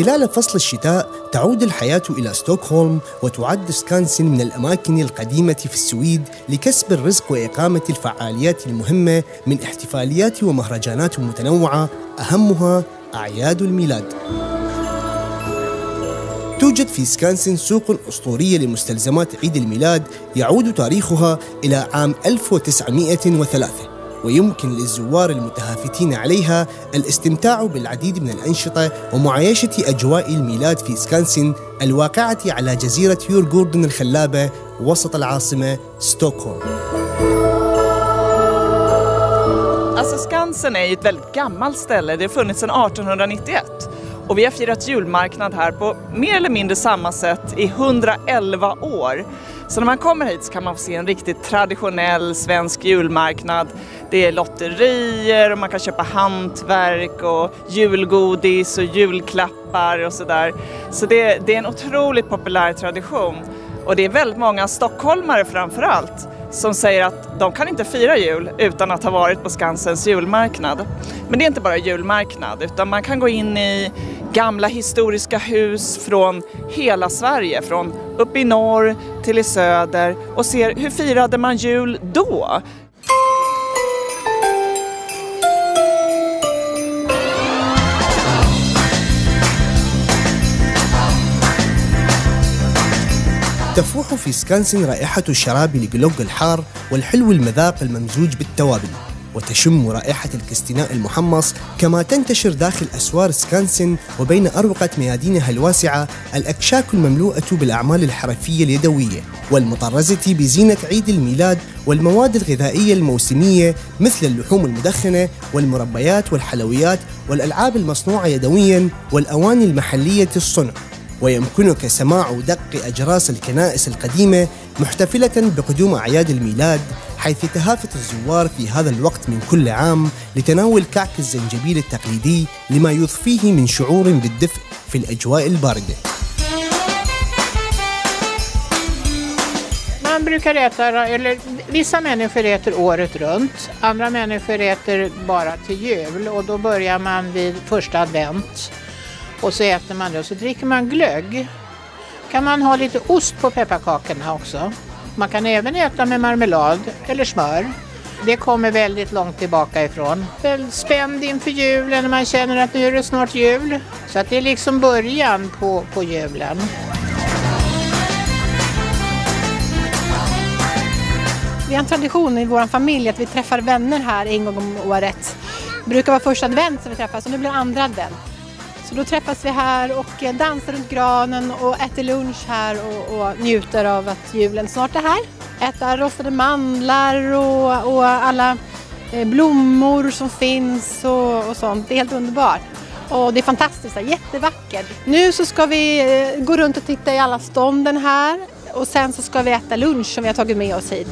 خلال فصل الشتاء تعود الحياة إلى ستوكهولم وتعد سكانسن من الأماكن القديمة في السويد لكسب الرزق وإقامة الفعاليات المهمة من احتفاليات ومهرجانات متنوعة أهمها أعياد الميلاد. توجد في سكانسن سوق أسطورية لمستلزمات عيد الميلاد يعود تاريخها إلى عام 1903 ويمكن للزوار المتهافتين عليها الاستمتاع بالعديد من الأنشطة ومعايشة أجواء الميلاد في سكانسن الواقعة على جزيرة يورغوردن الخلابة وسط العاصمة ستوكهولم Skansen är ett väldigt gammalt ställe. Det har funnits sedan 1891. Och vi har firat julmarknad här på mer eller mindre samma sätt i 111 år. Så när man kommer hit så kan man få se en riktigt traditionell svensk julmarknad. Det är lotterier och man kan köpa hantverk och julgodis och julklappar och sådär. Så det, det är en otroligt populär tradition. Och det är väldigt många stockholmare framför allt som säger att de kan inte fira jul utan att ha varit på Skansens julmarknad. Men det är inte bara julmarknad utan man kan gå in i gamla historiska hus från hela Sverige, från uppe i norr till i söder och se hur firade man jul då? تفوح في سكانسن رائحة الشراب الجلوج الحار والحلو المذاق الممزوج بالتوابل وتشم رائحة الكستناء المحمص كما تنتشر داخل أسوار سكانسن وبين أروقة ميادينها الواسعة الأكشاك المملوءة بالأعمال الحرفية اليدوية والمطرزة بزينة عيد الميلاد والمواد الغذائية الموسمية مثل اللحوم المدخنة والمربيات والحلويات والألعاب المصنوعة يدويا والأواني المحلية الصنع. ويمكنك سماع دق أجراس الكنائس القديمة محتفلة بقدوم أعياد الميلاد حيث يتهافت الزوار في هذا الوقت من كل عام لتناول كعك الزنجبيل التقليدي لما يضفيه من شعور بالدفء في الأجواء الباردة. Man brukar äta, eller vissa människor äter året runt, andra människor äter bara till jul och då börjar man vid första advent. Och så äter man det och så dricker man glögg. kan man ha lite ost på pepparkakorna också. Man kan även äta med marmelad eller smör. Det kommer väldigt långt tillbaka ifrån. Spänd inför julen när man känner att nu är det snart jul. Så att det är liksom början på, på julen. Vi har en tradition i vår familj att vi träffar vänner här en gång om året. Det brukar vara första advent som vi träffas och nu blir det andra advent. Så då träffas vi här och eh, dansar runt granen och äter lunch här och, och njuter av att julen snart är här. Äta rostade mandlar och, och alla eh, blommor som finns och, och, sånt. Det är helt underbart. Och det är fantastiskt, jättevackert. Nu så ska vi eh, gå runt och titta i alla stånden här och sen så ska vi äta lunch som vi har tagit med oss hit.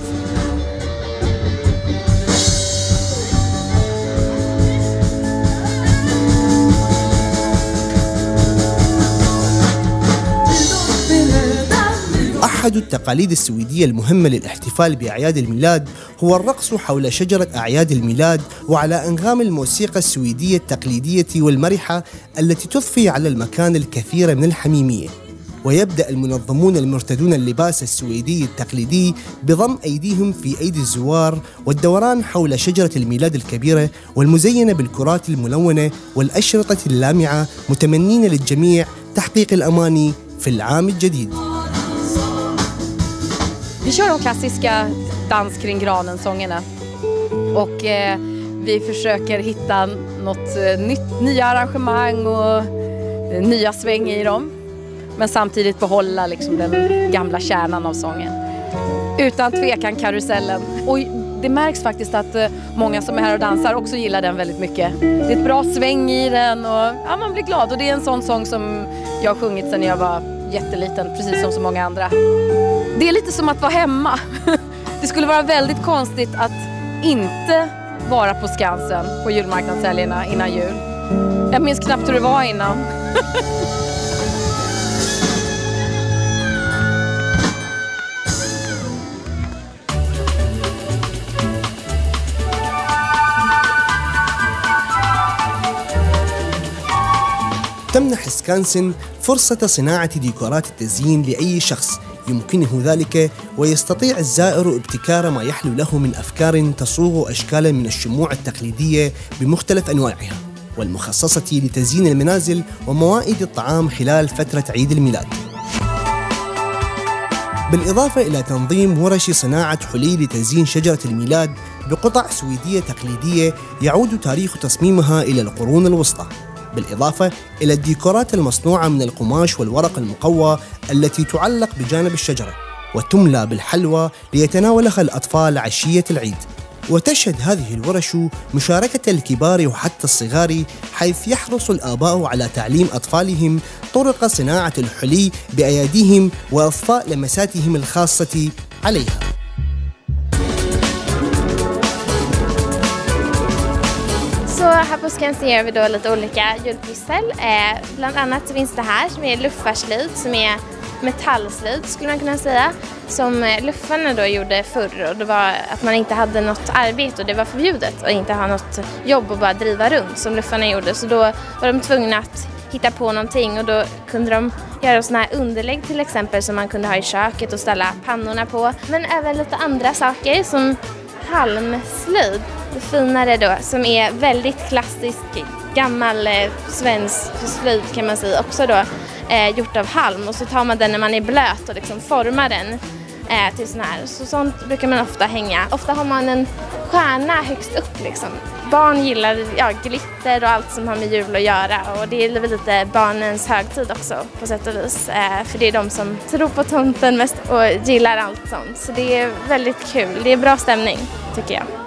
أحد التقاليد السويدية المهمة للاحتفال بأعياد الميلاد هو الرقص حول شجرة أعياد الميلاد وعلى أنغام الموسيقى السويدية التقليدية والمرحة التي تضفي على المكان الكثير من الحميمية. ويبدأ المنظمون المرتدون اللباس السويدي التقليدي بضم أيديهم في أيدي الزوار والدوران حول شجرة الميلاد الكبيرة والمزينة بالكرات الملونة والأشرطة اللامعة متمنين للجميع تحقيق الأماني في العام الجديد. Vi kör de klassiska dans kring granen-sångerna. Och eh, vi försöker hitta något eh, nytt, nya arrangemang och eh, nya sväng i dem. Men samtidigt behålla liksom den gamla kärnan av sången. Utan tvekan karusellen. Och det märks faktiskt att eh, många som är här och dansar också gillar den väldigt mycket. Det är ett bra sväng i den och ja, man blir glad. Och det är en sån sång som jag har sjungit sedan jag var jätteliten, precis som så många andra. Det är lite som att vara hemma. Det skulle vara väldigt konstigt att inte vara på Skansen på julmarknadshelgerna innan jul. Jag minns knappt hur det var innan. تمنح سكانسن فرصة صناعة ديكورات التزيين لأي شخص يمكنه ذلك ويستطيع الزائر ابتكار ما يحلو له من أفكار تصوغ أشكالا من الشموع التقليدية بمختلف أنواعها والمخصصة لتزيين المنازل وموائد الطعام خلال فترة عيد الميلاد. بالإضافة إلى تنظيم ورش صناعة حلي لتزيين شجرة الميلاد بقطع سويدية تقليدية يعود تاريخ تصميمها إلى القرون الوسطى. بالإضافة إلى الديكورات المصنوعة من القماش والورق المقوى التي تعلق بجانب الشجرة وتملى بالحلوى ليتناولها الأطفال عشية العيد. وتشهد هذه الورش مشاركة الكبار وحتى الصغار حيث يحرص الآباء على تعليم أطفالهم طرق صناعة الحلي بأيديهم وإضفاء لمساتهم الخاصة عليها. Här på Skansen gör vi då lite olika julpyssel. Eh, bland annat så finns det här som är luffarslöjd som är metallslöjd skulle man kunna säga. Som eh, luffarna då gjorde förr och det var att man inte hade något arbete och det var förbjudet att inte ha något jobb och bara driva runt som luffarna gjorde. Så då var de tvungna att hitta på någonting och då kunde de göra sådana här underlägg till exempel som man kunde ha i köket och ställa pannorna på. Men även lite andra saker som halmslöjd, finare då, som är väldigt klassisk gammal eh, svensk slöjd kan man säga också då, eh, gjort av halm och så tar man den när man är blöt och liksom formar den eh, till sån här. Så sånt brukar man ofta hänga. Ofta har man en stjärna högst upp liksom. Barn gillar ja, glitter och allt som har med jul att göra och det är väl lite barnens högtid också på sätt och vis. Eh, för det är de som tror på tomten mest och gillar allt sånt. Så det är väldigt kul. Det är bra stämning tycker jag.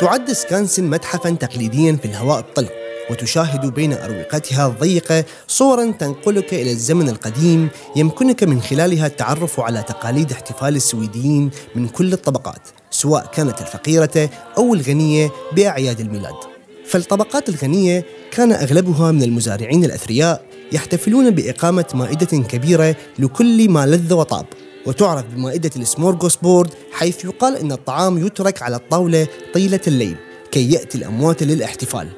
تعد سكانسن متحفا تقليديا في الهواء الطلق وتشاهد بين أروقتها الضيقة صورا تنقلك إلى الزمن القديم يمكنك من خلالها التعرف على تقاليد احتفال السويديين من كل الطبقات سواء كانت الفقيرة أو الغنية بأعياد الميلاد. فالطبقات الغنية كان أغلبها من المزارعين الأثرياء يحتفلون بإقامة مائدة كبيرة لكل ما لذ وطاب. وتعرف بمائدة السمورغوس بورد حيث يقال أن الطعام يترك على الطاولة طيلة الليل كي يأتي الأموات للاحتفال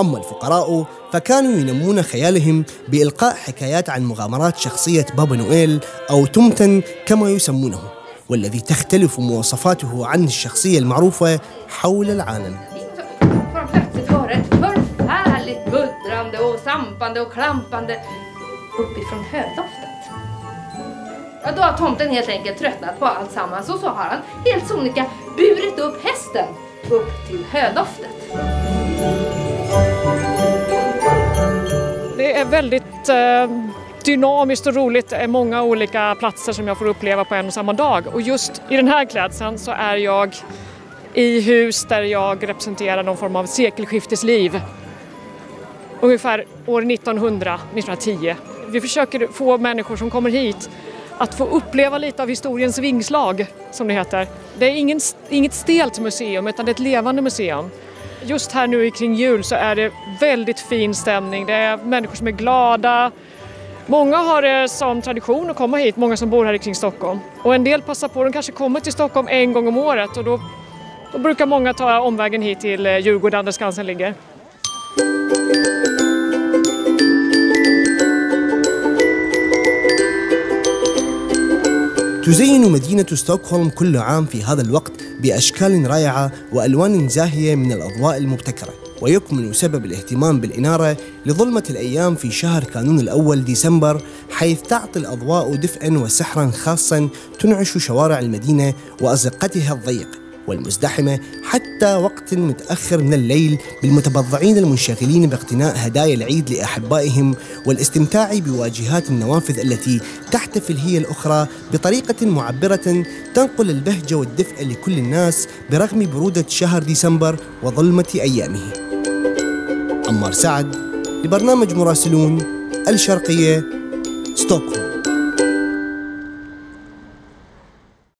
أما الفقراء فكانوا ينمون خيالهم بإلقاء حكايات عن مغامرات شخصية بابا نويل أو تومتن كما يسمونه والذي تختلف مواصفاته عن الشخصية المعروفة حول العالم Får plötsligt Ja, då har tomten helt enkelt tröttnat på allt sammans och så har han helt sonika burit upp hästen upp till hödoftet. Det är väldigt eh, dynamiskt och roligt. Det är många olika platser som jag får uppleva på en och samma dag. Och just i den här klädseln så är jag i hus där jag representerar någon form av sekelskiftesliv. Ungefär år 1900, 1910. Vi försöker få människor som kommer hit att få uppleva lite av historiens vingslag, som det heter. Det är ingen, inget stelt museum utan det är ett levande museum. Just här nu kring jul så är det väldigt fin stämning. Det är människor som är glada. Många har eh, det som tradition att komma hit, många som bor här kring Stockholm. Och en del passar på, de kanske kommer till Stockholm en gång om året och då, då brukar många ta omvägen hit till eh, Djurgården där Skansen ligger. تزين مدينة ستوكهولم كل عام في هذا الوقت بأشكال رائعة وألوان زاهية من الأضواء المبتكرة ويكمن سبب الاهتمام بالإنارة لظلمة الأيام في شهر كانون الأول ديسمبر حيث تعطي الأضواء دفئا وسحرا خاصا تنعش شوارع المدينة وأزقتها الضيق. والمزدحمة حتى وقت متأخر من الليل بالمتبضعين المنشغلين باقتناء هدايا العيد لأحبائهم والاستمتاع بواجهات النوافذ التي تحتفل هي الأخرى بطريقة معبرة تنقل البهجة والدفء لكل الناس برغم برودة شهر ديسمبر وظلمة أيامه. عمار سعد لبرنامج مراسلون الشرقية ستوكهولم.